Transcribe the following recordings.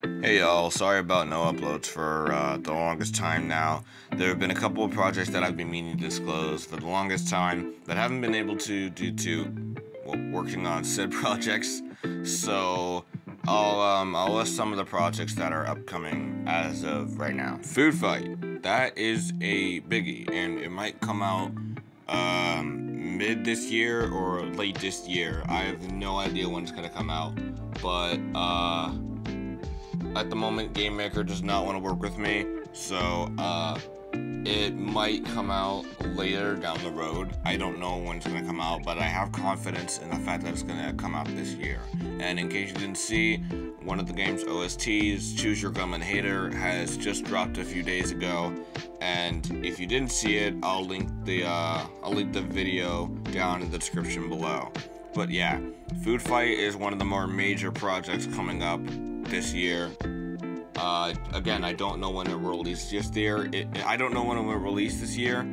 Hey y'all, sorry about no uploads for uh, the longest time now. There have been a couple of projects that I've been meaning to disclose for the longest time that haven't been able to due to well, working on said projects. So I'll um, I'll list some of the projects that are upcoming as of right now. Food Fight, that is a biggie, and it might come out um, mid this year or late this year. I have no idea when it's gonna come out, but uh at the moment, Game Maker does not want to work with me, so uh, it might come out later down the road. I don't know when it's going to come out, but I have confidence in the fact that it's going to come out this year. And in case you didn't see, one of the game's OSTs, Choose Your Gunman Hater, has just dropped a few days ago. And if you didn't see it, I'll link the uh, I'll link the video down in the description below. But yeah, Food Fight is one of the more major projects coming up this year. Uh, again, I don't know when it will release this year. It, I don't know when it will release this year.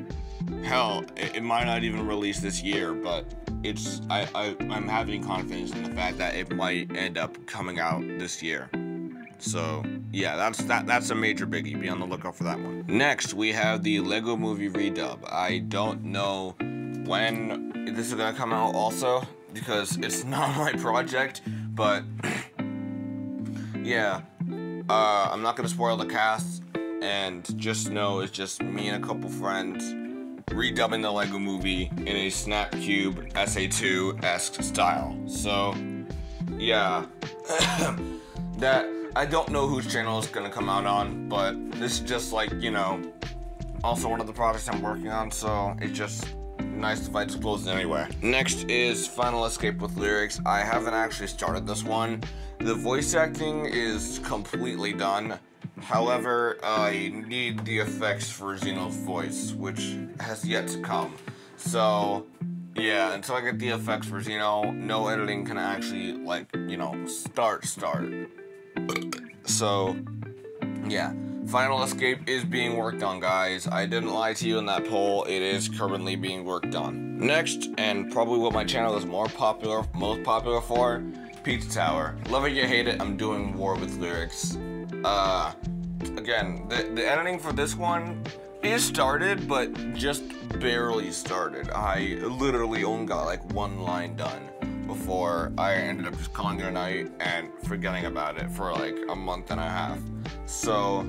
Hell, it, it, might not even release this year, but it's I, I I'm having confidence in the fact that it might end up coming out this year. So yeah, that's that that's a major biggie. Be on the lookout for that one. Next, we have the Lego Movie redub. I don't know when this is gonna come out also because it's not my project, but yeah, uh, I'm not gonna spoil the cast, and just know it's just me and a couple friends redubbing the Lego movie in a Snapcube SA2-esque style. So, yeah, that I don't know whose channel it's gonna come out on, but this is just like you know, also one of the projects I'm working on, so it just nice disclose it anyway. Next is Final Escape with lyrics. I haven't actually started this one. The voice acting is completely done. However, I need the effects for Xeno's voice, which has yet to come. So, yeah, until I get the effects for Xeno, no editing can actually, like, you know, start, start. So, yeah. Final Escape is being worked on, guys. I didn't lie to you in that poll. It is currently being worked on. Next, and probably what my channel is more popular, most popular for, Pizza Tower. Love it, you hate it, I'm doing War with Lyrics. Uh, again, the, the editing for this one is started, but just barely started. I literally only got like one line done before I ended up just calling it a night and forgetting about it for like a month and a half. So,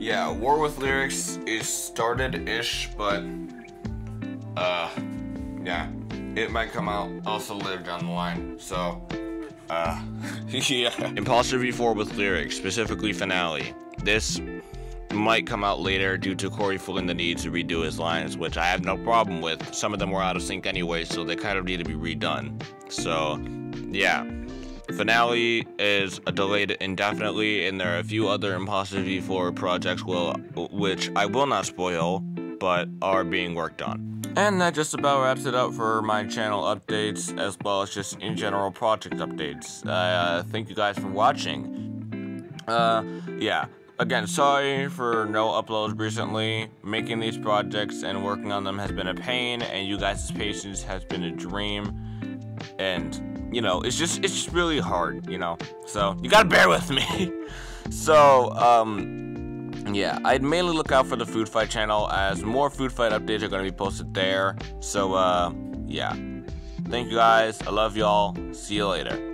yeah, War with Lyrics is started-ish, but, uh, yeah, it might come out also later down the line, so, uh, yeah. Impostor V4 with Lyrics, specifically Finale. This might come out later due to Corey feeling the need to redo his lines, which I have no problem with. Some of them were out of sync anyway, so they kind of need to be redone. So, yeah finale is delayed indefinitely, and there are a few other Impostor V4 projects will, which I will not spoil, but are being worked on. And that just about wraps it up for my channel updates, as well as just in general project updates. Uh, thank you guys for watching. Uh, yeah. Again, sorry for no uploads recently. Making these projects and working on them has been a pain, and you guys' patience has been a dream. And you know, it's just it's just really hard, you know. So you gotta bear with me. so um, yeah, I'd mainly look out for the Food Fight channel as more Food Fight updates are gonna be posted there. So uh, yeah, thank you guys. I love y'all. See you later.